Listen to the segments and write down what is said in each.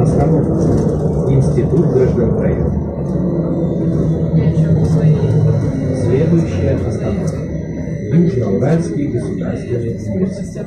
Остановка. Институт граждан проекта. Следующая остановка. Южноуральский государственный университет.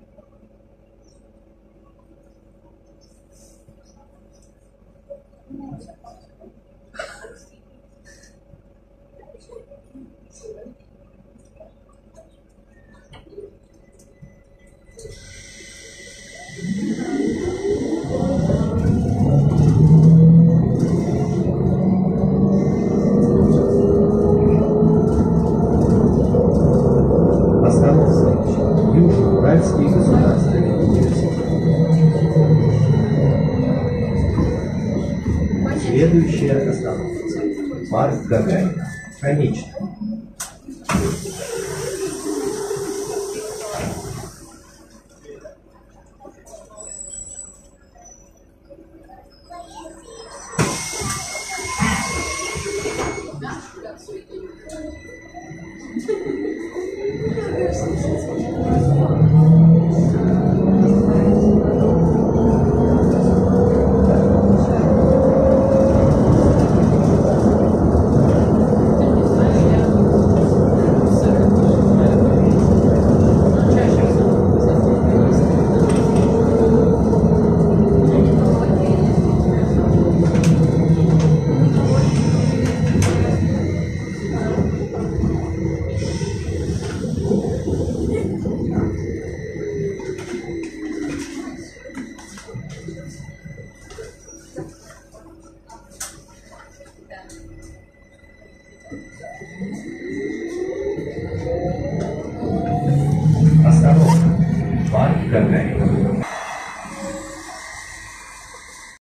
Следующая остановка. Парк Гагарина. Конечная.